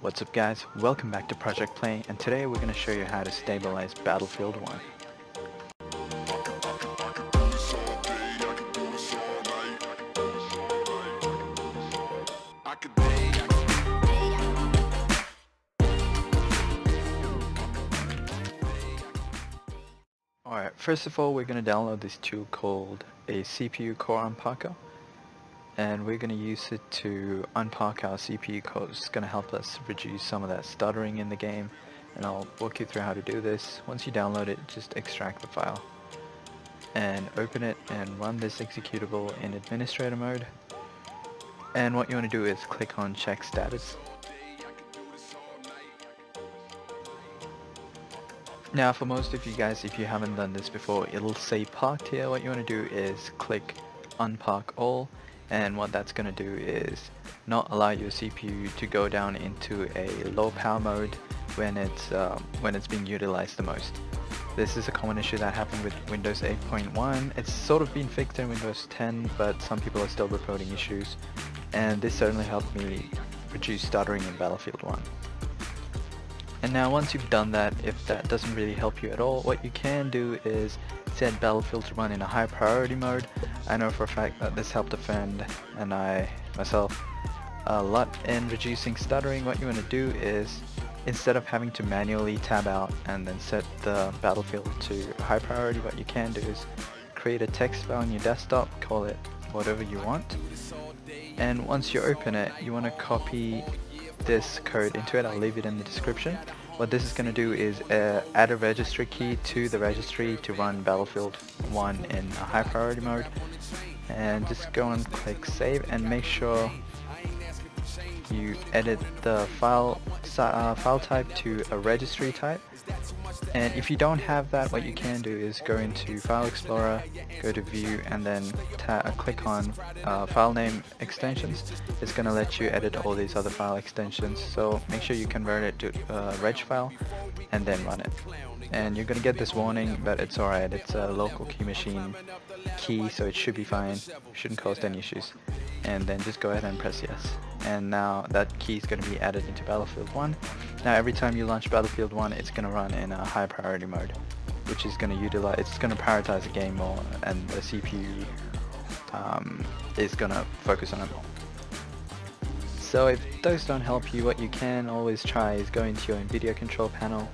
What's up guys, welcome back to ProjektPlay and today we're going to show you how to stabilize Battlefield 1. Alright, first of all we're going to download this tool called a CPU core Unparker and we're going to use it to unpark our CPU code. It's going to help us reduce some of that stuttering in the game and I'll walk you through how to do this. Once you download it, just extract the file and open it and run this executable in administrator mode and what you want to do is click on check status Now for most of you guys, if you haven't done this before, it'll say parked here. What you want to do is click unpark all and what that's going to do is not allow your CPU to go down into a low power mode when it's um, when it's being utilized the most. This is a common issue that happened with Windows 8.1. It's sort of been fixed in Windows 10 but some people are still reporting issues and this certainly helped me reduce stuttering in Battlefield 1. And now once you've done that, if that doesn't really help you at all, what you can do is set Battlefield to run in a high priority mode. I know for a fact that this helped a friend and I myself a lot in reducing stuttering. What you want to do is instead of having to manually tab out and then set the Battlefield to high priority, what you can do is create a text file on your desktop, call it whatever you want. And once you open it, you want to copy this code into it. I'll leave it in the description. What this is going to do is uh, add a registry key to the registry to run Battlefield 1 in a high priority mode. And just go and click save and make sure you edit the file uh, file type to a registry type. And if you don't have that what you can do is go into file explorer go to view and then uh, click on uh, file name extensions. It's gonna let you edit all these other file extensions. So make sure you convert it to a uh, reg file and then run it. And you're gonna get this warning but it's alright. It's a local key machine key so it should be fine. Shouldn't cause any issues. And then just go ahead and press yes and now that key is going to be added into Battlefield 1 now every time you launch Battlefield 1 it's going to run in a high priority mode which is going to utilize it's going to prioritize the game more and the CPU um, is going to focus on it more. So if those don't help you what you can always try is go into your NVIDIA control panel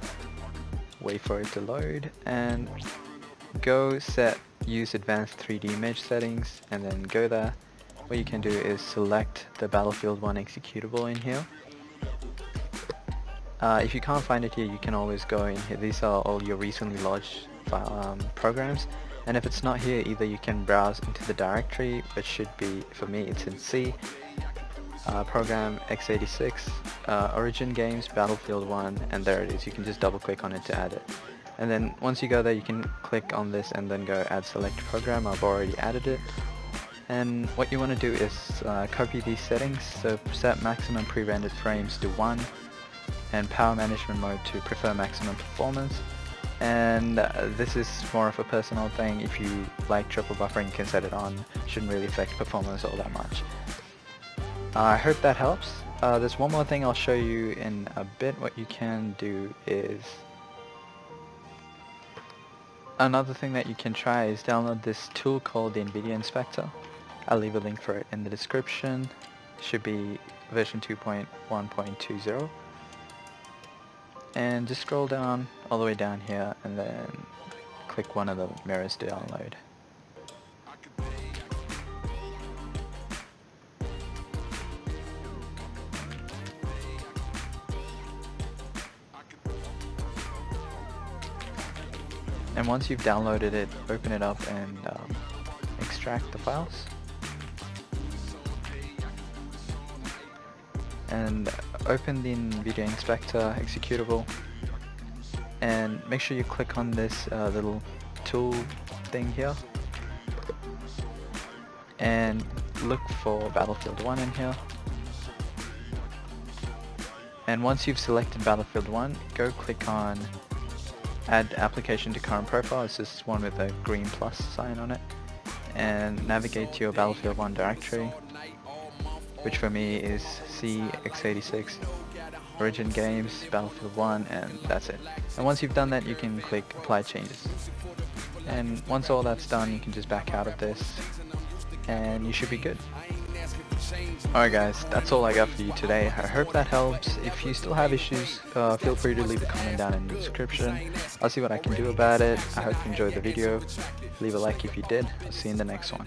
wait for it to load and go set use advanced 3D image settings and then go there what you can do is select the Battlefield 1 executable in here. Uh, if you can't find it here, you can always go in here. These are all your recently file, um, programs. And if it's not here, either you can browse into the directory, which should be, for me, it's in C, uh, program x86, uh, Origin Games, Battlefield 1, and there it is. You can just double click on it to add it. And then once you go there, you can click on this and then go add select program. I've already added it and what you want to do is uh, copy these settings. So set maximum pre-rendered frames to 1 and power management mode to prefer maximum performance. And uh, this is more of a personal thing. If you like triple buffering you can set it on shouldn't really affect performance all that much. Uh, I hope that helps. Uh, there's one more thing I'll show you in a bit. What you can do is another thing that you can try is download this tool called the NVIDIA Inspector I'll leave a link for it in the description. Should be version 2.1.20. And just scroll down all the way down here and then click one of the mirrors to download. And once you've downloaded it, open it up and um, extract the files. And open the NVIDIA Inspector executable. And make sure you click on this uh, little tool thing here. And look for Battlefield 1 in here. And once you've selected Battlefield 1 go click on add application to current profile. It's this one with a green plus sign on it. And navigate to your Battlefield 1 directory which for me is CX86 Origin Games, Battlefield 1, and that's it. And once you've done that, you can click Apply Changes. And once all that's done, you can just back out of this, and you should be good. Alright guys, that's all I got for you today. I hope that helps. If you still have issues, uh, feel free to leave a comment down in the description. I'll see what I can do about it. I hope you enjoyed the video. Leave a like if you did. I'll see you in the next one.